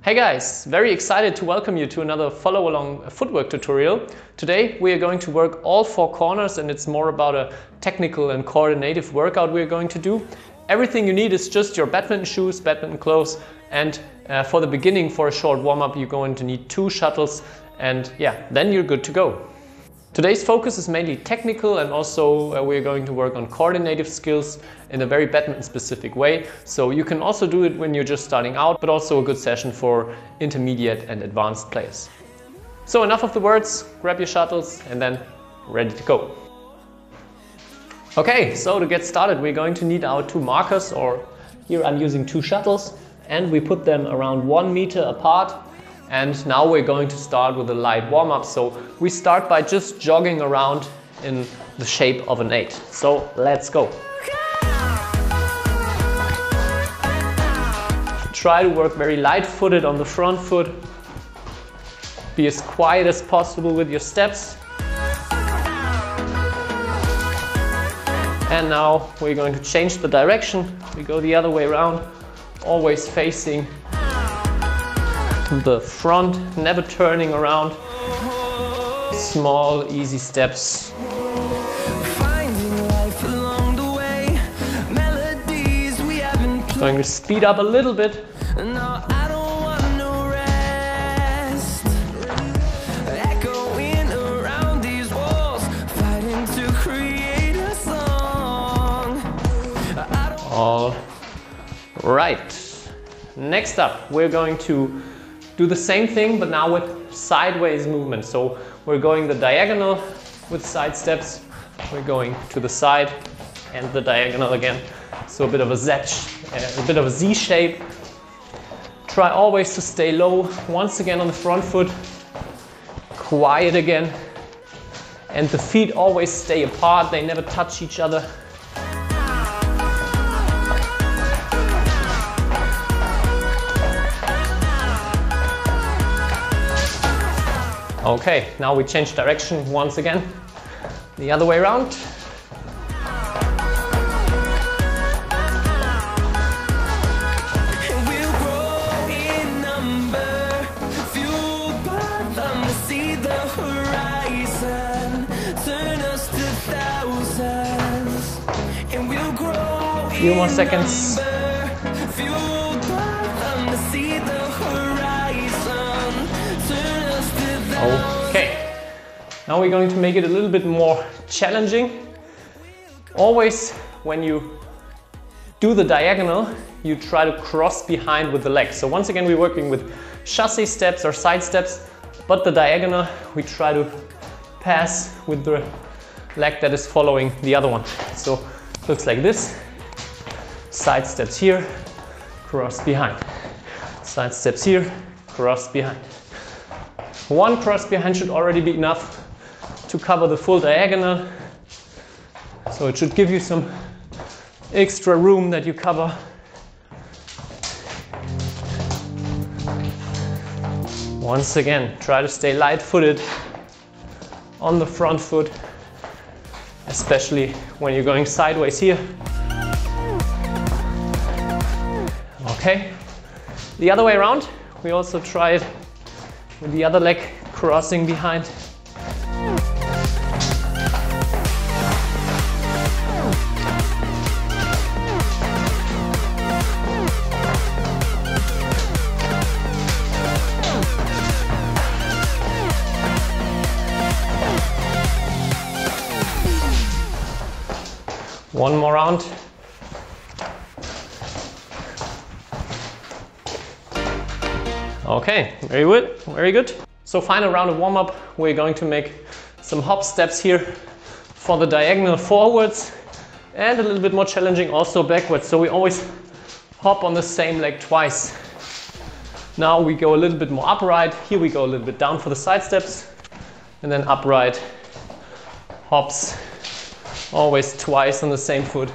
Hey guys, very excited to welcome you to another follow along footwork tutorial. Today we are going to work all four corners and it's more about a technical and coordinative workout we're going to do. Everything you need is just your badminton shoes, badminton clothes and uh, for the beginning for a short warm up you're going to need two shuttles and yeah, then you're good to go. Today's focus is mainly technical and also uh, we're going to work on coordinative skills in a very badminton specific way. So you can also do it when you're just starting out, but also a good session for intermediate and advanced players. So enough of the words, grab your shuttles and then ready to go. Okay, so to get started we're going to need our two markers or here I'm using two shuttles and we put them around one meter apart and now we're going to start with a light warm-up. So we start by just jogging around in the shape of an eight. So let's go. Try to work very light-footed on the front foot. Be as quiet as possible with your steps. And now we're going to change the direction. We go the other way around, always facing the front, never turning around. Small, easy steps. Going to speed up a little bit. All right. Next up, we're going to do the same thing, but now with sideways movement. So we're going the diagonal with side steps. We're going to the side and the diagonal again. So a bit of a Z, uh, a bit of a Z shape. Try always to stay low. Once again on the front foot. Quiet again. And the feet always stay apart. They never touch each other. Okay, now we change direction once again. The other way around. Few more seconds. Now we're going to make it a little bit more challenging. Always when you do the diagonal, you try to cross behind with the legs. So once again, we're working with chassis steps or side steps, but the diagonal, we try to pass with the leg that is following the other one. So looks like this. Side steps here, cross behind. Side steps here, cross behind. One cross behind should already be enough to cover the full diagonal. So it should give you some extra room that you cover. Once again, try to stay light-footed on the front foot, especially when you're going sideways here. Okay, the other way around, we also try it with the other leg crossing behind. One more round. Okay, very good, very good. So final round of warm-up, we're going to make some hop steps here for the diagonal forwards and a little bit more challenging also backwards. So we always hop on the same leg twice. Now we go a little bit more upright. Here we go a little bit down for the side steps and then upright hops always twice on the same foot.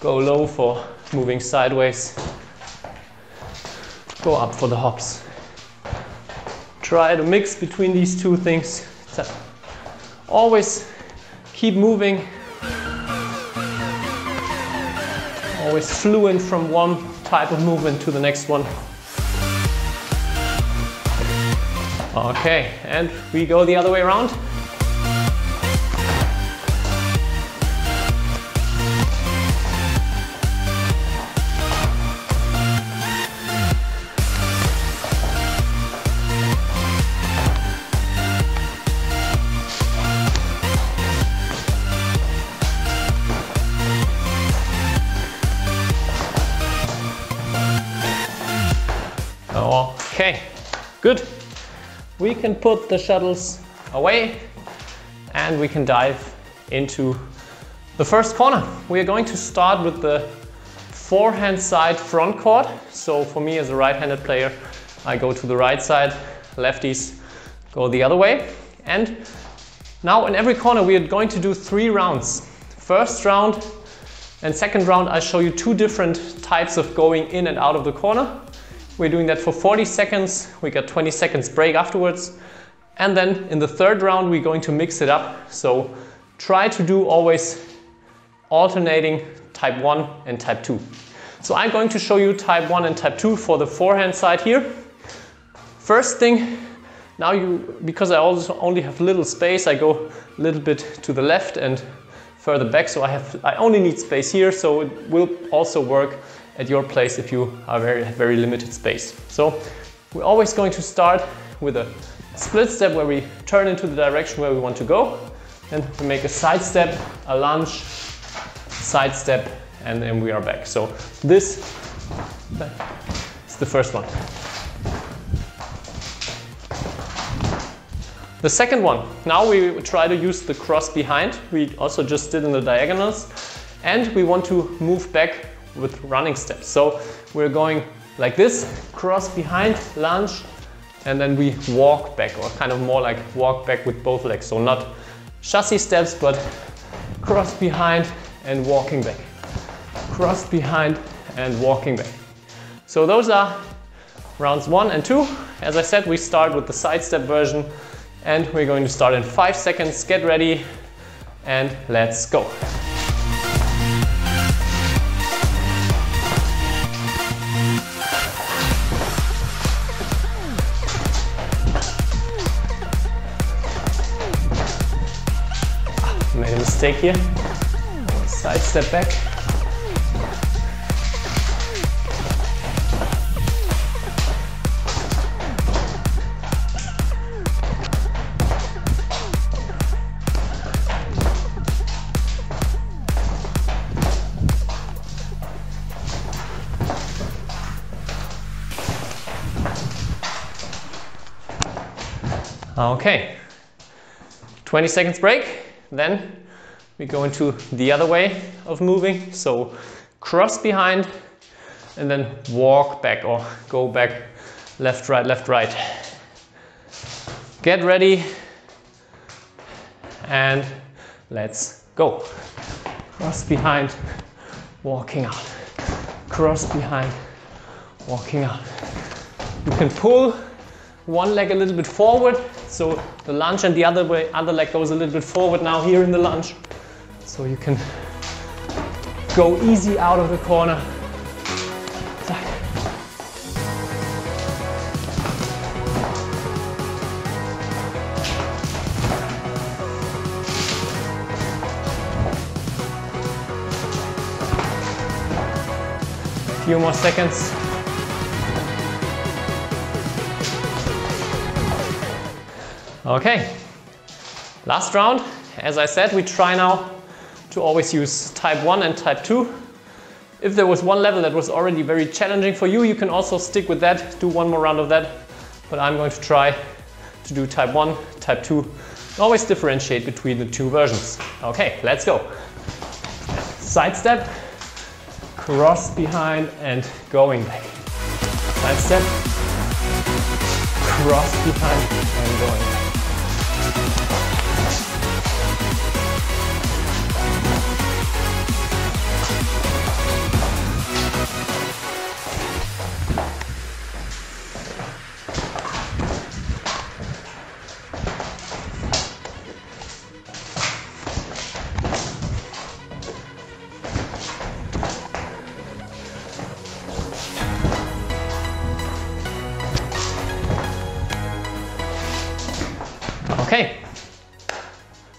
Go low for moving sideways go up for the hops. Try to mix between these two things. Always keep moving. Always fluent from one type of movement to the next one. Okay, and we go the other way around. Good. We can put the shuttles away and we can dive into the first corner. We are going to start with the forehand side front court. So for me as a right-handed player, I go to the right side, lefties go the other way. And now in every corner we are going to do three rounds. First round and second round I show you two different types of going in and out of the corner. We're doing that for 40 seconds. We got 20 seconds break afterwards. And then in the third round, we're going to mix it up. So try to do always alternating type 1 and type 2. So I'm going to show you type 1 and type 2 for the forehand side here. First thing, now you, because I also only have little space, I go a little bit to the left and further back. So I have, I only need space here. So it will also work at your place if you are very, very limited space. So we're always going to start with a split step where we turn into the direction where we want to go. And we make a side step, a lunge, side step, and then we are back. So this is the first one. The second one, now we try to use the cross behind. We also just did in the diagonals. And we want to move back with running steps. So we're going like this, cross behind, lunge, and then we walk back or kind of more like walk back with both legs. So not chassis steps, but cross behind and walking back. Cross behind and walking back. So those are rounds one and two. As I said, we start with the side step version and we're going to start in five seconds. Get ready and let's go. Mistake here. Side step back. Okay, 20 seconds break, then we go into the other way of moving. So cross behind and then walk back or go back left, right, left, right. Get ready and let's go. Cross behind, walking out. Cross behind, walking out. You can pull one leg a little bit forward, so the lunge and the other way, other leg goes a little bit forward now here in the lunge. So you can go easy out of the corner. Few more seconds. Okay, last round. As I said, we try now to always use type 1 and type 2. If there was one level that was already very challenging for you, you can also stick with that, do one more round of that. But I'm going to try to do type 1, type 2. Always differentiate between the two versions. Okay, let's go. Side step, cross behind and going back. Side step, cross behind and going back.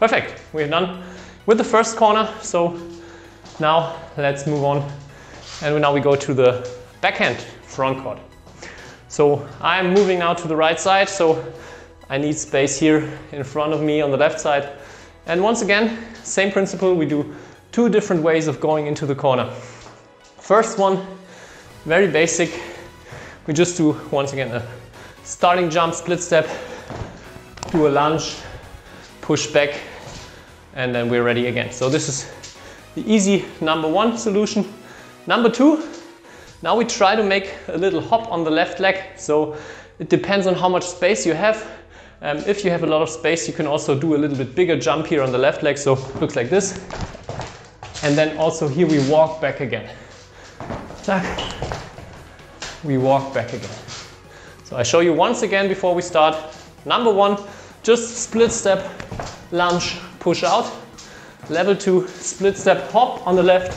Perfect. We're done with the first corner. So now let's move on. And now we go to the backhand front court. So I'm moving now to the right side. So I need space here in front of me on the left side. And once again, same principle. We do two different ways of going into the corner. First one, very basic. We just do, once again, a starting jump, split step, do a lunge, push back, and then we're ready again. So this is the easy number one solution. Number two, now we try to make a little hop on the left leg. So it depends on how much space you have. Um, if you have a lot of space, you can also do a little bit bigger jump here on the left leg. So it looks like this. And then also here we walk back again. Tack. We walk back again. So I show you once again before we start. Number one, just split step, lunge, push out. Level two, split step, hop on the left,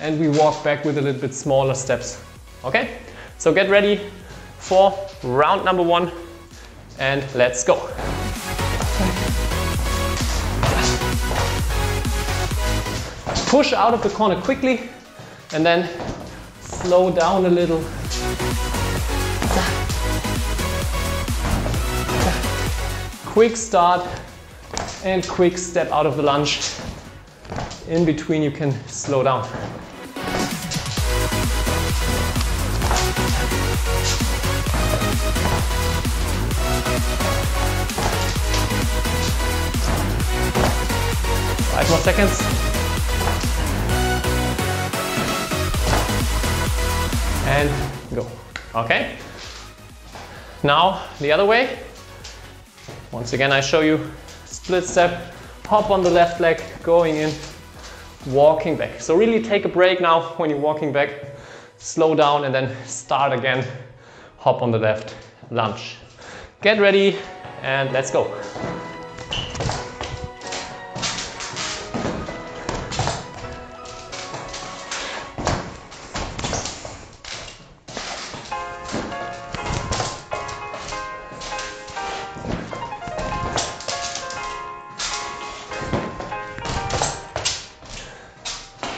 and we walk back with a little bit smaller steps. Okay? So get ready for round number one, and let's go. Push out of the corner quickly, and then slow down a little. Quick start and quick step out of the lunge. In between you can slow down. Five more seconds. And go. Okay? Now the other way. Once again I show you split step, hop on the left leg, going in, walking back. So really take a break now when you're walking back, slow down and then start again, hop on the left, lunge. Get ready and let's go.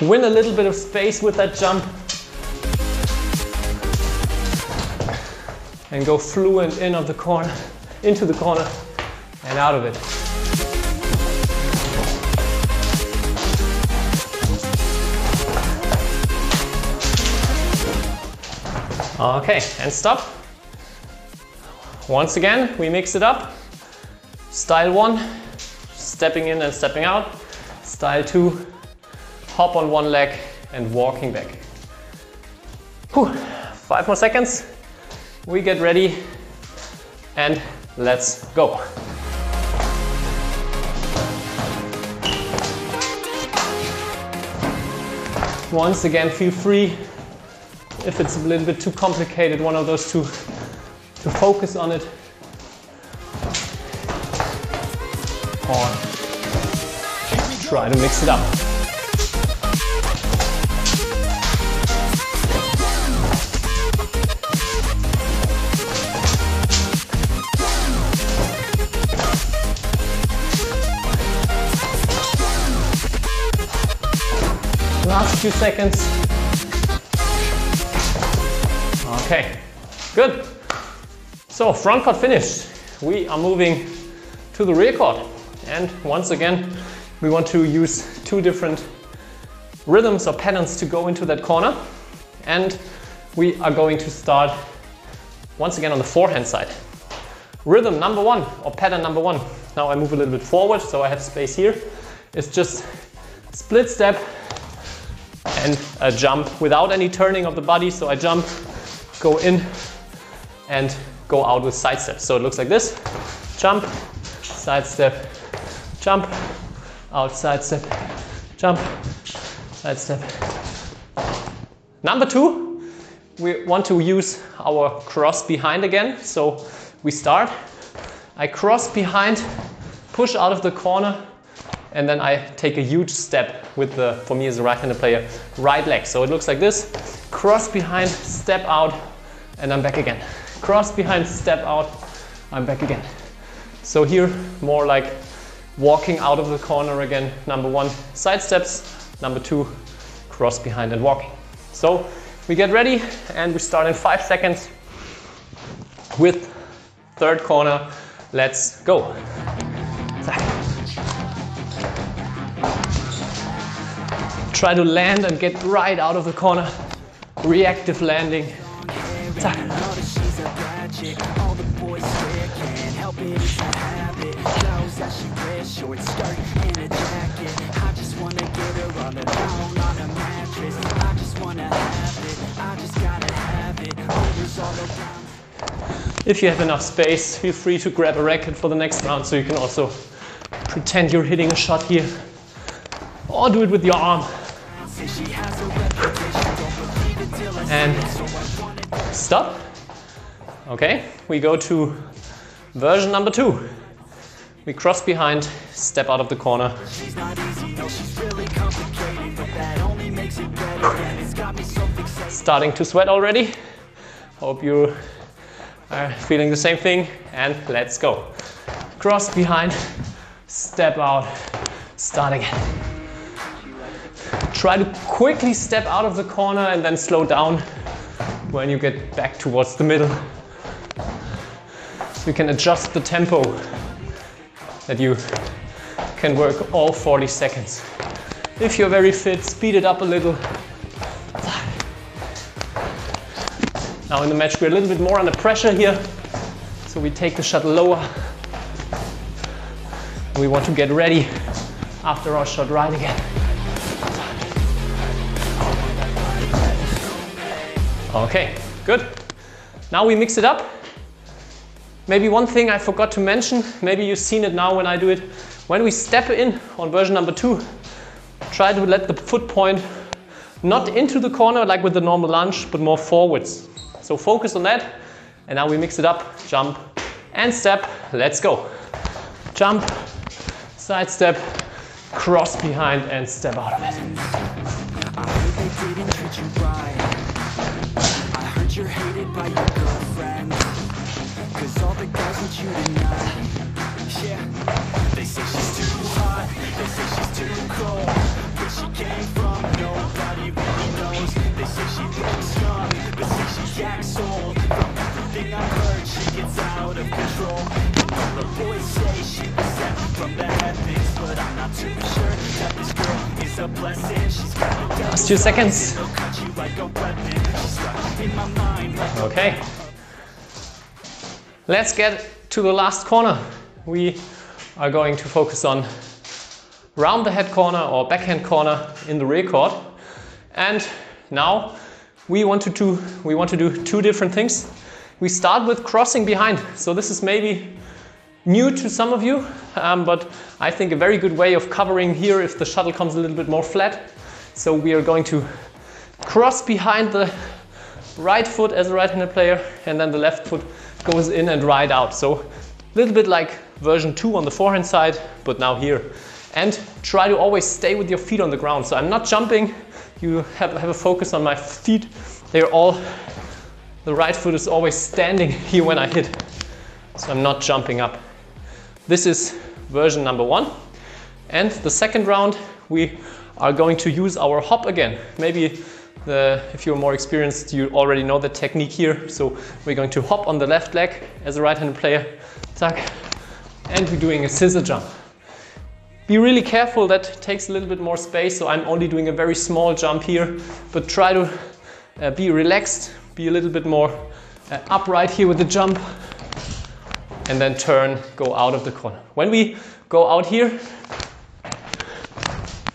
Win a little bit of space with that jump. And go fluent in of the corner, into the corner and out of it. Okay, and stop. Once again, we mix it up. Style one, stepping in and stepping out. Style two, hop on one leg and walking back. Whew. Five more seconds. We get ready and let's go. Once again, feel free if it's a little bit too complicated, one of those two, to focus on it. Or try to mix it up. Last few seconds. Okay, good. So front court finished. We are moving to the rear court. And once again, we want to use two different rhythms or patterns to go into that corner. And we are going to start once again on the forehand side. Rhythm number one or pattern number one. Now I move a little bit forward so I have space here. It's just split step, and a jump without any turning of the body. So I jump, go in and go out with side steps. So it looks like this, jump, side step, jump, out side step, jump, side step. Number two, we want to use our cross behind again. So we start, I cross behind, push out of the corner, and then I take a huge step with the, for me as a right-handed player, right leg. So it looks like this, cross behind, step out, and I'm back again. Cross behind, step out, I'm back again. So here, more like walking out of the corner again. Number one, side steps. Number two, cross behind and walking. So we get ready and we start in five seconds with third corner. Let's go. Try to land and get right out of the corner. Reactive landing. If you have enough space, feel free to grab a racket for the next round so you can also pretend you're hitting a shot here. Or do it with your arm. And stop. Okay, we go to version number two. We cross behind, step out of the corner. Starting to sweat already. Hope you are feeling the same thing. And let's go. Cross behind, step out, start again. Try to quickly step out of the corner and then slow down when you get back towards the middle. So you can adjust the tempo that you can work all 40 seconds. If you're very fit, speed it up a little. Now in the match we're a little bit more under pressure here, so we take the shot lower. We want to get ready after our shot right again. Okay, good. Now we mix it up. Maybe one thing I forgot to mention, maybe you've seen it now when I do it. When we step in on version number two, try to let the foot point not into the corner like with the normal lunge, but more forwards. So focus on that. And now we mix it up, jump and step. Let's go. Jump, side step, cross behind and step out of it you're hated by your girlfriend. Cause all the guys want you to know Yeah, they say she's too hot. They say she's too cold. Where she came from, nobody really knows. They say she looks young, but say she acts old. From everything I've heard, she gets out of control the boys say she was sent from the heavens But I'm not too sure that this girl is a blessing She's Last two seconds Okay. Let's get to the last corner. We are going to focus on round the head corner or backhand corner in the rear court. And now we want to do, we want to do two different things. We start with crossing behind. So this is maybe new to some of you, um, but I think a very good way of covering here if the shuttle comes a little bit more flat. So we are going to cross behind the right foot as a right-handed player and then the left foot goes in and right out. So a little bit like version 2 on the forehand side, but now here. And try to always stay with your feet on the ground. So I'm not jumping, you have, have a focus on my feet. They're all, the right foot is always standing here when I hit. So I'm not jumping up. This is version number one. And the second round, we are going to use our hop again. Maybe the, if you're more experienced, you already know the technique here. So we're going to hop on the left leg as a right-handed player, zack, and we're doing a scissor jump. Be really careful, that takes a little bit more space, so I'm only doing a very small jump here, but try to uh, be relaxed, be a little bit more uh, upright here with the jump, and then turn, go out of the corner. When we go out here,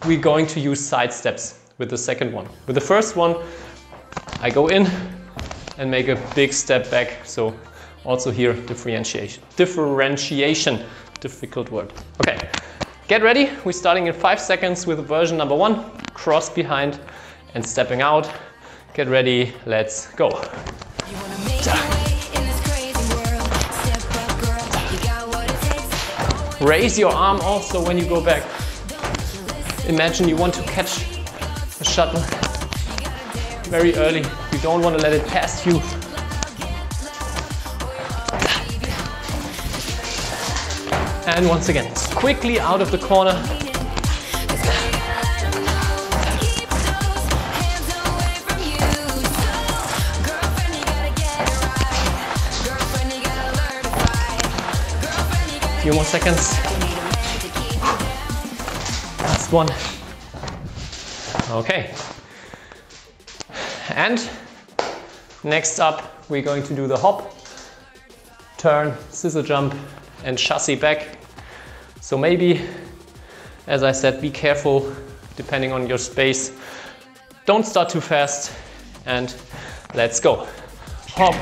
we're going to use side steps with the second one. With the first one, I go in and make a big step back. So also here, differentiation. Differentiation, difficult word. Okay, get ready. We're starting in five seconds with version number one, cross behind and stepping out. Get ready, let's go. Raise your arm also when you go back. Imagine you want to catch the shuttle very early. You don't want to let it pass you. And once again, quickly out of the corner. Few more seconds. Last one. Okay. And next up, we're going to do the hop, turn, scissor jump, and chassis back. So maybe, as I said, be careful depending on your space. Don't start too fast and let's go. Hop,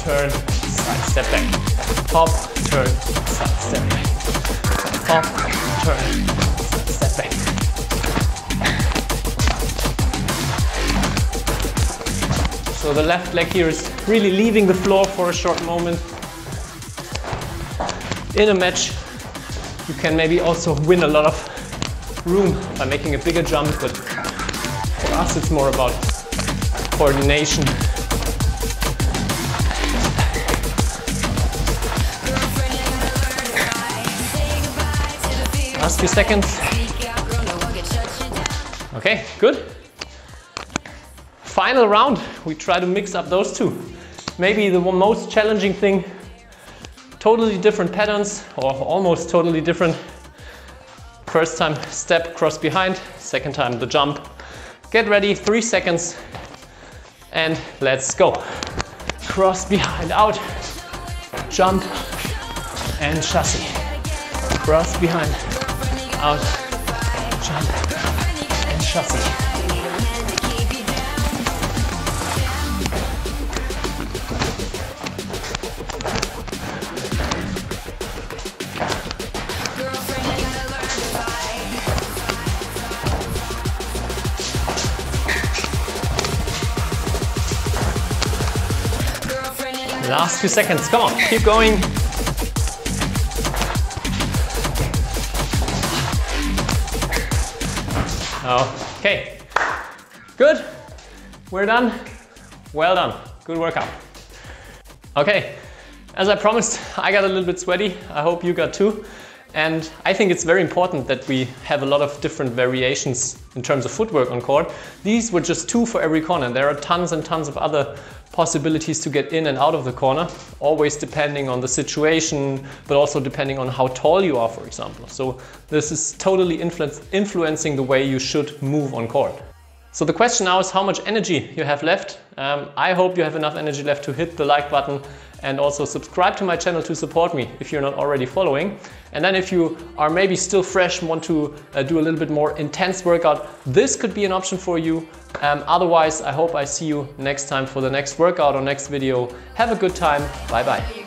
turn, side step back. Hop, turn, step back. Turn, step back. So the left leg here is really leaving the floor for a short moment. In a match, you can maybe also win a lot of room by making a bigger jump, but for us it's more about coordination. Last few seconds. Okay, good. Final round, we try to mix up those two. Maybe the most challenging thing, totally different patterns or almost totally different. First time step, cross behind, second time the jump. Get ready, three seconds and let's go. Cross behind out, jump and chassis. Cross behind, and chassis. Last few seconds, come on, keep going. Okay, good. We're done. Well done. Good workout. Okay, as I promised, I got a little bit sweaty. I hope you got too. And I think it's very important that we have a lot of different variations in terms of footwork on court. These were just two for every corner. And there are tons and tons of other possibilities to get in and out of the corner, always depending on the situation, but also depending on how tall you are, for example. So this is totally influ influencing the way you should move on court. So the question now is how much energy you have left. Um, I hope you have enough energy left to hit the like button and also subscribe to my channel to support me if you're not already following. And then if you are maybe still fresh and want to uh, do a little bit more intense workout, this could be an option for you. Um, otherwise, I hope I see you next time for the next workout or next video. Have a good time. Bye bye.